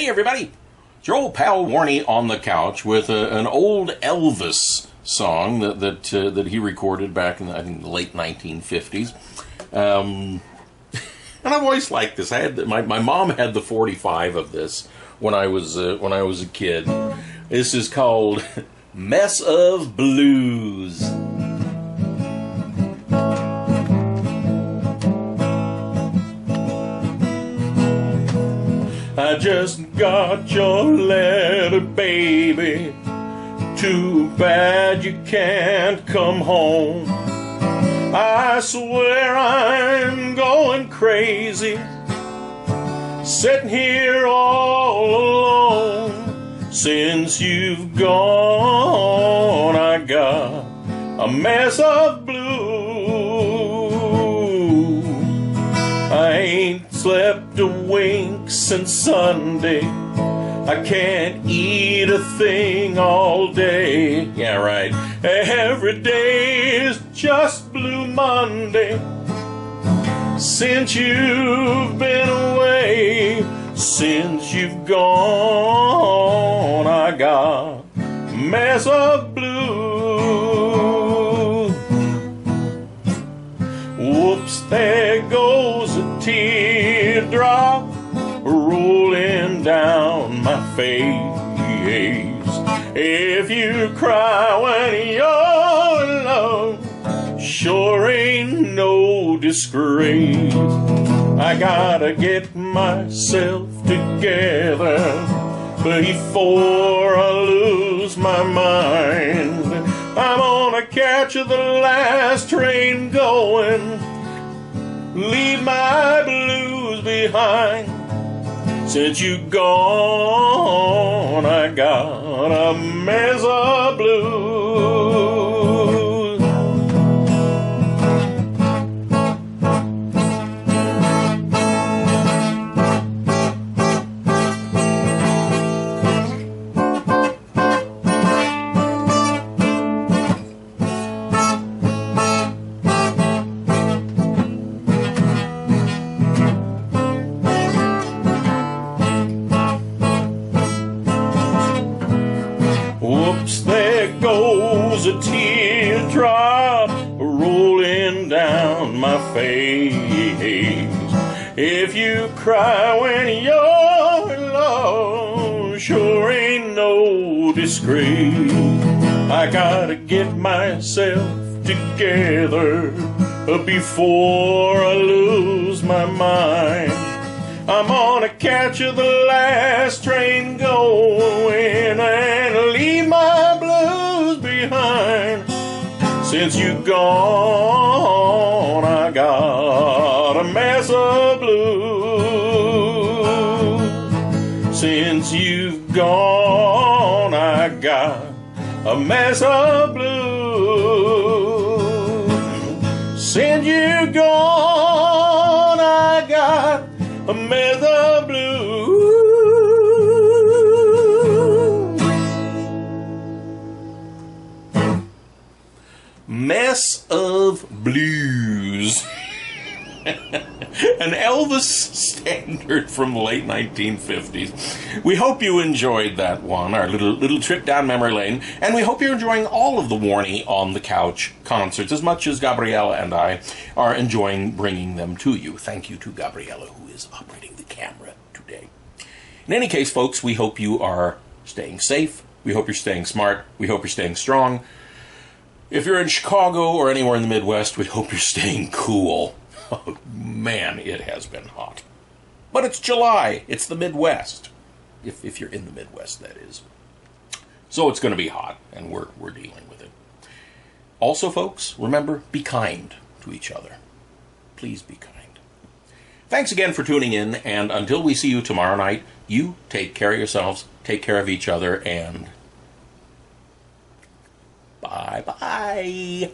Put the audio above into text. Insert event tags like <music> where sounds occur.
Hey, everybody! It's your old pal Warnie on the couch with a, an old Elvis song that that, uh, that he recorded back in the, I think, the late 1950s. Um, <laughs> and I've always liked this. I had my my mom had the 45 of this when I was uh, when I was a kid. This is called <laughs> "Mess of Blues." Just got your letter, baby. Too bad you can't come home. I swear I'm going crazy. Sitting here all alone. Since you've gone, I got a mess of blue. Since Sunday. I can't eat a thing all day. Yeah, right. Every day is just Blue Monday. Since you've been away, since you've gone, I got a mess of blue. Whoops, there goes a teardrop down my face. If you cry when you're alone, sure ain't no disgrace. I gotta get myself together before I lose my mind. I'm gonna catch the last train going, leave my blues behind. Since you gone, I got a mess face. If you cry when you're alone, sure ain't no disgrace. I gotta get myself together before I lose my mind. I'm gonna catch the last train going and leave my blues behind. Since you gone, mess of blues. Since you've gone, I got a mess of blues. Since you gone, I got a mess of blues. Mess of blues. <laughs> An Elvis standard from the late 1950s. We hope you enjoyed that one, our little little trip down memory lane, and we hope you're enjoying all of the Warnie on the Couch concerts as much as Gabriella and I are enjoying bringing them to you. Thank you to Gabriella, who is operating the camera today. In any case, folks, we hope you are staying safe. We hope you're staying smart. We hope you're staying strong. If you're in Chicago or anywhere in the Midwest, we hope you're staying cool. <laughs> Oh, man, it has been hot. But it's July. It's the Midwest. If, if you're in the Midwest, that is. So it's going to be hot, and we're, we're dealing with it. Also, folks, remember be kind to each other. Please be kind. Thanks again for tuning in, and until we see you tomorrow night, you take care of yourselves, take care of each other, and bye bye.